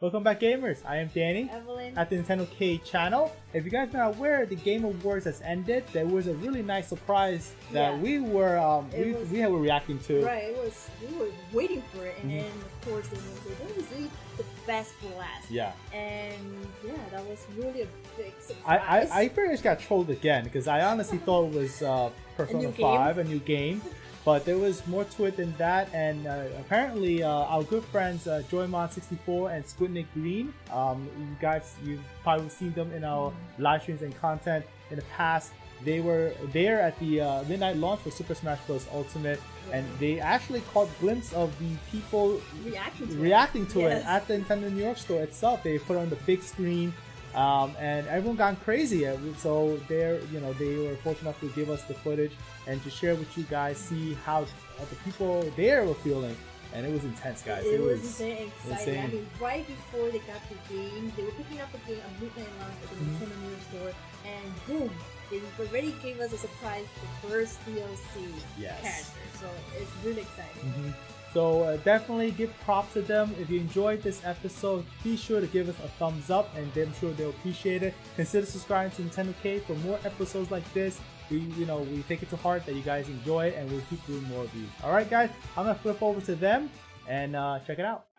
Welcome back, gamers. I am Danny Evelyn. at the NintendoCade channel. If you guys are not aware, the Game Awards has ended. There was a really nice surprise that Yeah. we were um, we, was- we were reacting to. Right, it was we were waiting for it, and Mhm. then of course they went to what was leave the best for last. Yeah, And yeah, that was really a big surprise. I, I pretty much got trolled again because I honestly thought it was uh, Persona game? 5, a new game. But there was more to it than that, and uh, apparently uh, our good friends uh, Joymon64 and Squidnick Green, um, you guys, you've probably seen them in our live streams and content in the past. They were there at the uh, midnight launch for Super Smash Bros. Ultimate, and they actually caught glimpse of the people reacting to reacting it. to Yes. it at the Nintendo New York store itself. They put it on the big screen, um, and everyone gone crazy. Uh, So they're, you know, they were fortunate enough to give us the footage and to share with you guys, see how the people there were feeling, and it was intense, guys. It, was insane exciting. I mean, right before they got the game, they were picking up the game at midnight launch at the Mhm. Nintendo New York store, and boom, they already gave us a surprise, the first DLC Yes. character. So it's really exciting. Mhm. So uh, definitely give props to them. If you enjoyed this episode, be sure to give us a thumbs up, and I'm sure they'll appreciate it. Consider subscribing to NintendoCade for more episodes like this. We, you know, we take it to heart that you guys enjoy it, and we'll keep doing more of these. All right, guys, I'm gonna flip over to them and uh, check it out.